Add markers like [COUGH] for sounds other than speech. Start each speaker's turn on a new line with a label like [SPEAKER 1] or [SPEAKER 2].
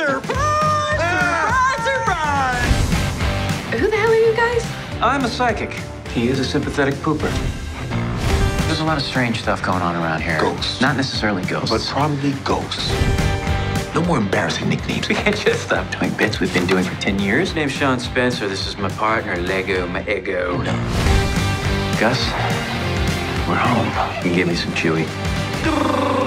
[SPEAKER 1] Surprise! Surprise! Surprise!
[SPEAKER 2] Who the hell are you guys?
[SPEAKER 3] I'm a psychic. He is a sympathetic pooper.
[SPEAKER 4] There's a lot of strange stuff going on around here.
[SPEAKER 5] Ghosts.
[SPEAKER 4] Not necessarily ghosts.
[SPEAKER 5] but probably ghosts. No more embarrassing nicknames. [LAUGHS]
[SPEAKER 4] we can't just stop doing bits we've been doing for 10 years.
[SPEAKER 3] Name's Shawn Spencer. This is my partner, Lego, my ego.
[SPEAKER 4] Oh, Gus, we're home. You can give me some chewy.